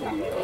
Thank you.